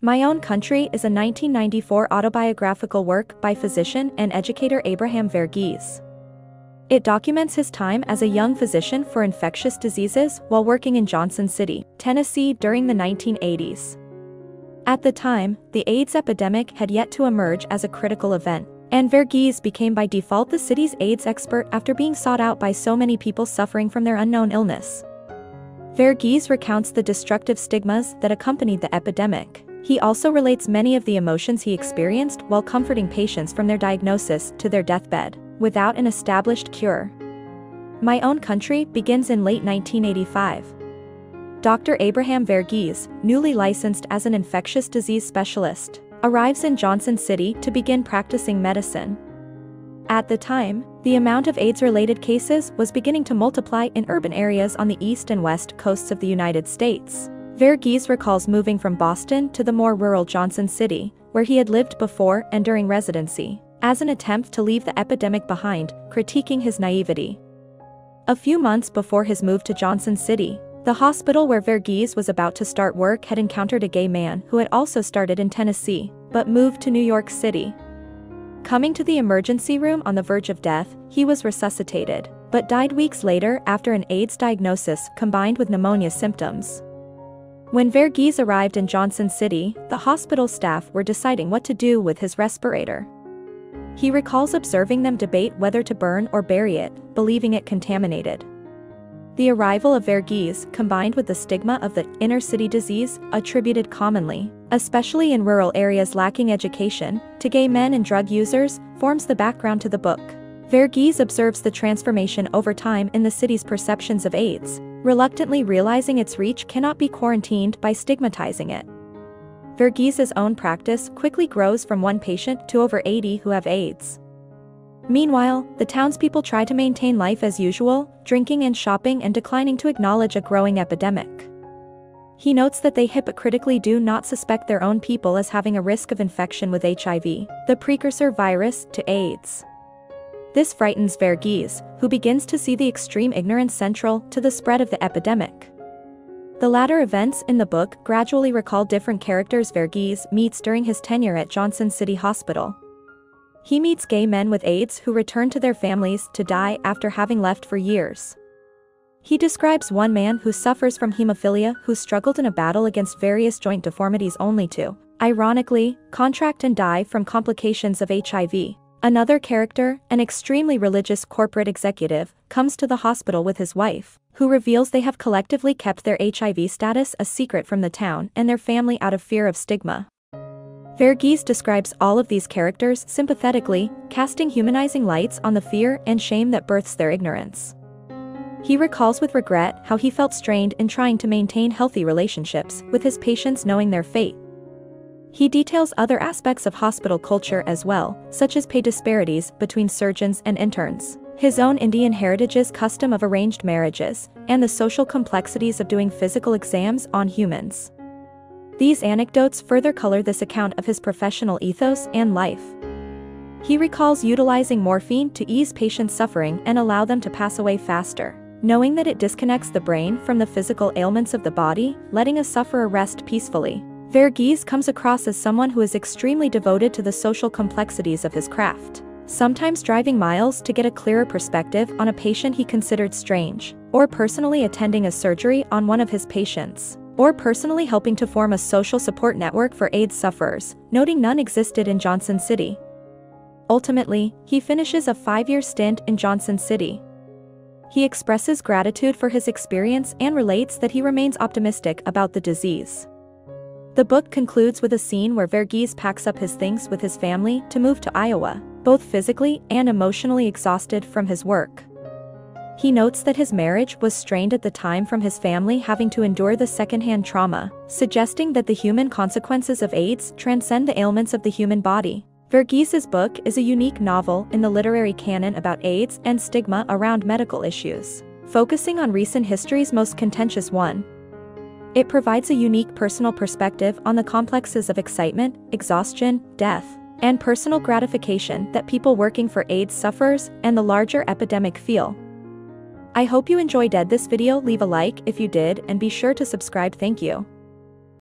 My Own Country is a 1994 autobiographical work by physician and educator Abraham Verghese. It documents his time as a young physician for infectious diseases while working in Johnson City, Tennessee during the 1980s. At the time, the AIDS epidemic had yet to emerge as a critical event, and Verghese became by default the city's AIDS expert after being sought out by so many people suffering from their unknown illness. Verghese recounts the destructive stigmas that accompanied the epidemic, he also relates many of the emotions he experienced while comforting patients from their diagnosis to their deathbed, without an established cure. My Own Country begins in late 1985. Dr. Abraham Verghese, newly licensed as an infectious disease specialist, arrives in Johnson City to begin practicing medicine. At the time, the amount of AIDS-related cases was beginning to multiply in urban areas on the east and west coasts of the United States. Verghese recalls moving from Boston to the more rural Johnson City, where he had lived before and during residency, as an attempt to leave the epidemic behind, critiquing his naivety. A few months before his move to Johnson City, the hospital where Verghese was about to start work had encountered a gay man who had also started in Tennessee, but moved to New York City. Coming to the emergency room on the verge of death, he was resuscitated, but died weeks later after an AIDS diagnosis combined with pneumonia symptoms. When Verghese arrived in Johnson City, the hospital staff were deciding what to do with his respirator. He recalls observing them debate whether to burn or bury it, believing it contaminated. The arrival of Verghese, combined with the stigma of the inner city disease, attributed commonly, especially in rural areas lacking education, to gay men and drug users, forms the background to the book. Verghese observes the transformation over time in the city's perceptions of AIDS, reluctantly realizing its reach cannot be quarantined by stigmatizing it. Verghese's own practice quickly grows from one patient to over 80 who have AIDS. Meanwhile, the townspeople try to maintain life as usual, drinking and shopping and declining to acknowledge a growing epidemic. He notes that they hypocritically do not suspect their own people as having a risk of infection with HIV, the precursor virus to AIDS. This frightens Verghese, who begins to see the extreme ignorance central to the spread of the epidemic. The latter events in the book gradually recall different characters Verghese meets during his tenure at Johnson City Hospital. He meets gay men with AIDS who return to their families to die after having left for years. He describes one man who suffers from hemophilia who struggled in a battle against various joint deformities only to, ironically, contract and die from complications of HIV. Another character, an extremely religious corporate executive, comes to the hospital with his wife, who reveals they have collectively kept their HIV status a secret from the town and their family out of fear of stigma. Verghese describes all of these characters sympathetically, casting humanizing lights on the fear and shame that births their ignorance. He recalls with regret how he felt strained in trying to maintain healthy relationships with his patients knowing their fate, he details other aspects of hospital culture as well, such as pay disparities between surgeons and interns, his own Indian heritage's custom of arranged marriages, and the social complexities of doing physical exams on humans. These anecdotes further color this account of his professional ethos and life. He recalls utilizing morphine to ease patients' suffering and allow them to pass away faster, knowing that it disconnects the brain from the physical ailments of the body, letting a sufferer rest peacefully. Verghese comes across as someone who is extremely devoted to the social complexities of his craft, sometimes driving miles to get a clearer perspective on a patient he considered strange, or personally attending a surgery on one of his patients, or personally helping to form a social support network for AIDS sufferers, noting none existed in Johnson City. Ultimately, he finishes a five-year stint in Johnson City. He expresses gratitude for his experience and relates that he remains optimistic about the disease. The book concludes with a scene where Verghese packs up his things with his family to move to Iowa, both physically and emotionally exhausted from his work. He notes that his marriage was strained at the time from his family having to endure the secondhand trauma, suggesting that the human consequences of AIDS transcend the ailments of the human body. Verghese's book is a unique novel in the literary canon about AIDS and stigma around medical issues, focusing on recent history's most contentious one, it provides a unique personal perspective on the complexes of excitement, exhaustion, death, and personal gratification that people working for AIDS sufferers and the larger epidemic feel. I hope you enjoyed this video leave a like if you did and be sure to subscribe thank you.